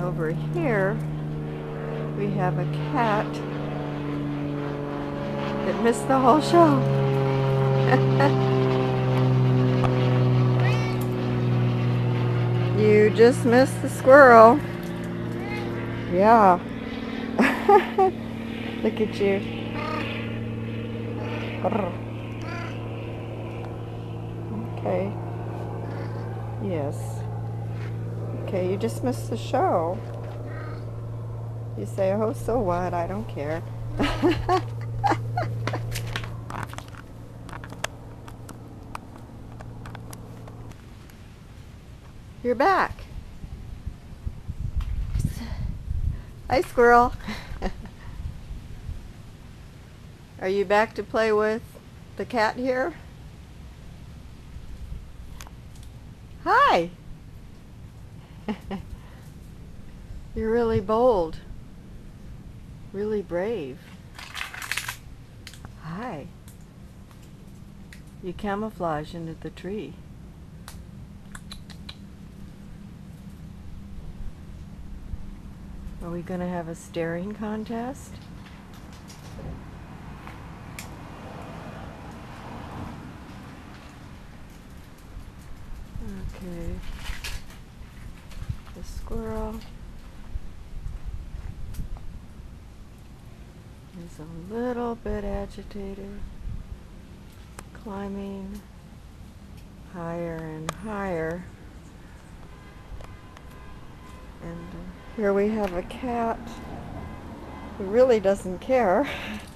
Over here, we have a cat that missed the whole show. you just missed the squirrel. Yeah. Look at you. Okay. Yes. Okay, you just missed the show. You say, oh, so what? I don't care. You're back. Hi, squirrel. Are you back to play with the cat here? Hi. You're really bold. Really brave. Hi. You camouflage into the tree. Are we going to have a staring contest? Okay. The squirrel is a little bit agitated, climbing higher and higher. And uh, here we have a cat who really doesn't care.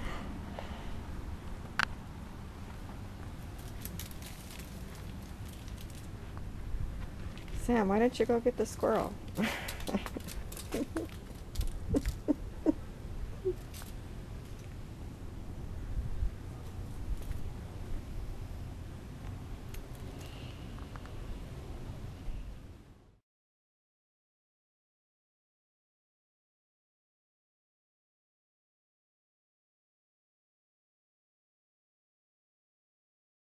Sam, why don't you go get the squirrel?